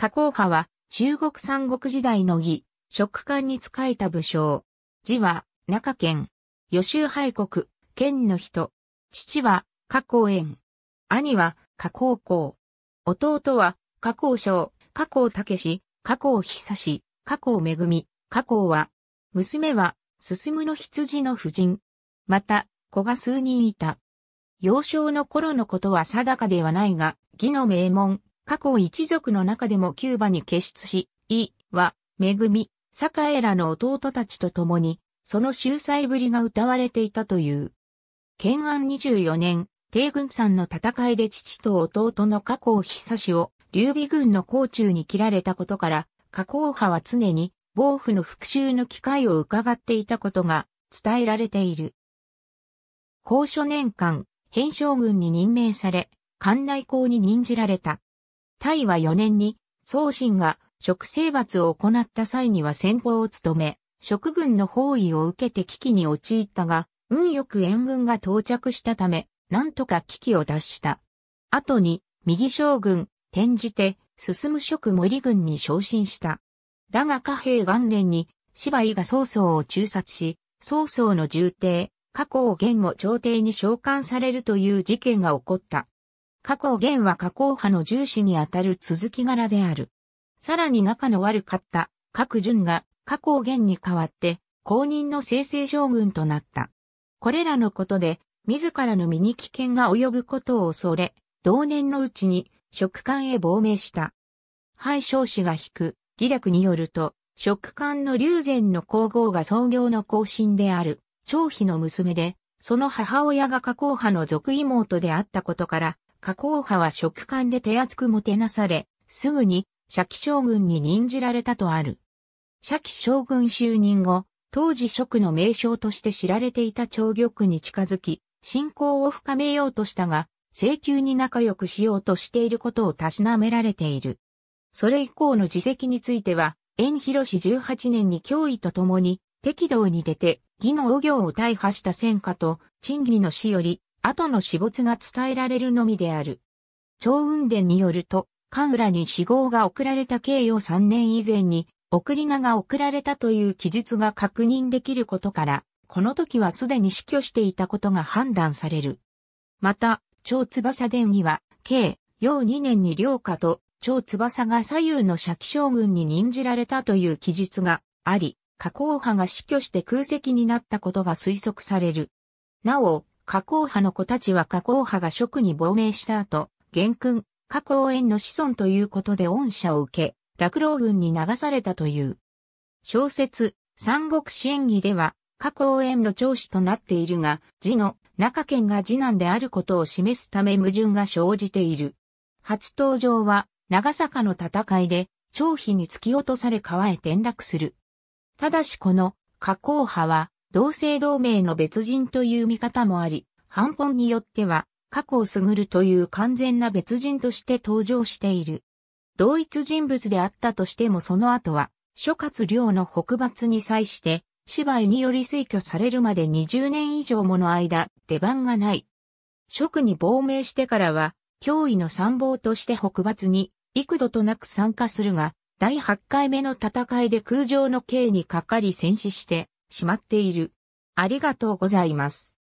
加工派は中国三国時代の義、職官に仕えた武将。字は中県。予習廃国、県の人。父は加工園。兄は加工公。弟は加工省、加工武史、加工久志、加工恵み、加工は、娘は進むの羊の夫人。また、子が数人いた。幼少の頃のことは定かではないが、義の名門、過去一族の中でもキューバに結出し、イは、恵み、栄らの弟たちと共に、その秀才ぶりが歌われていたという。建安24年、帝軍山の戦いで父と弟の加工久志を、劉備軍の甲中に切られたことから、加工派は常に、防府の復讐の機会を伺っていたことが伝えられている。高初年間、変将軍に任命され、関内公に任じられた。大は4年に、宗信が食生罰を行った際には先方を務め、食軍の包囲を受けて危機に陥ったが、運よく援軍が到着したため、なんとか危機を脱した。後に、右将軍、転じて、進む職森軍に昇進した。だが貨幣元年に、芝居が曹操を中殺し、曹操の重帝、加工元も朝廷に召喚されるという事件が起こった。加工元は加工派の重視にあたる続き柄である。さらに仲の悪かった各順が加工元に代わって公認の生成将軍となった。これらのことで自らの身に危険が及ぶことを恐れ、同年のうちに職官へ亡命した。敗将士が引く義略によると、職官の龍前の皇后が創業の後進である。長妃の娘で、その母親が加工派の族妹であったことから、加工派は職官で手厚くもてなされ、すぐに、社記将軍に任じられたとある。社記将軍就任後、当時職の名称として知られていた長玉に近づき、信仰を深めようとしたが、請求に仲良くしようとしていることをたしなめられている。それ以降の自責については、円広氏18年に脅威とともに、適道に出て、義の右行を大破した戦果と、陳義の死より、後の死没が伝えられるのみである。超雲伝によると、関浦に死号が送られた慶陽3年以前に、送り名が送られたという記述が確認できることから、この時はすでに死去していたことが判断される。また、超翼伝には、慶、陽2年に良家と、超翼が左右の社記将軍に任じられたという記述があり、加工派が死去して空席になったことが推測される。なお、加工派の子たちは加工派が職に亡命した後、元君、加工園の子孫ということで恩赦を受け、落老軍に流されたという。小説、三国志演義では、加工園の長子となっているが、字の中堅が次男であることを示すため矛盾が生じている。初登場は、長坂の戦いで、長妃に突き落とされ川へ転落する。ただしこの加工派は同姓同名の別人という見方もあり、反本によっては過去をすぐるという完全な別人として登場している。同一人物であったとしてもその後は諸葛亮の北伐に際して芝居により推挙されるまで20年以上もの間出番がない。職に亡命してからは脅威の参謀として北伐に幾度となく参加するが第8回目の戦いで空上の刑にかかり戦死してしまっている。ありがとうございます。